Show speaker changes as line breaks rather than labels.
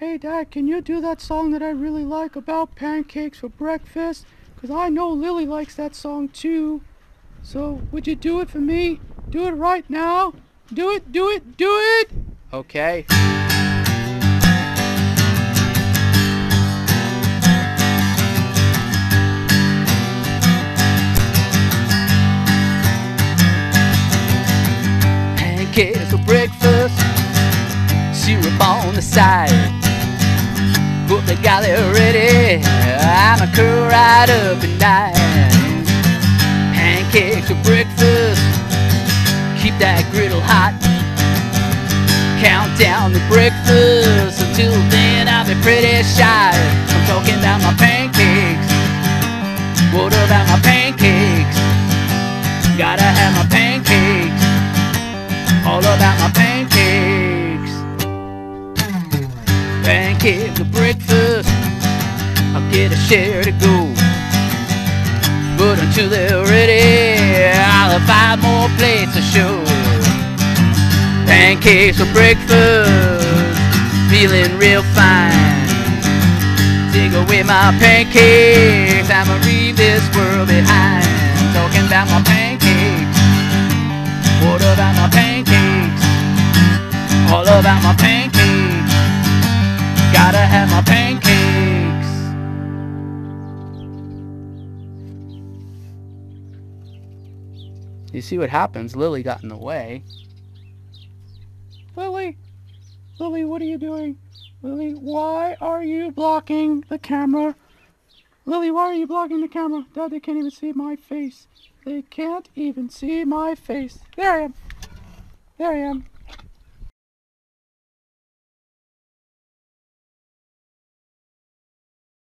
Hey, Dad, can you do that song that I really like about pancakes for breakfast? Because I know Lilly likes that song too. So, would you do it for me? Do it right now. Do it, do it, do it! Okay. Pancakes for breakfast, syrup on the side. The galley ready, I'ma curl right up and night. Pancakes for breakfast, keep that griddle hot. Count down the breakfast, until then I'll be pretty shy. I'm talking about my pancakes. What about my pancakes? Gotta have my pancakes. All about my pancakes. Pancakes for breakfast. Get a share to go. But until they're ready, I'll have five more plates to show. Pancakes for breakfast. Feeling real fine. Take away my pancakes. I'ma leave this world behind. Talking about my pancakes. You see what happens? Lilly got in the way. Lilly! Lilly, what are you doing? Lilly, why are you blocking the camera? Lilly, why are you blocking the camera? Dad, they can't even see my face. They can't even see my face. There I am. There I am.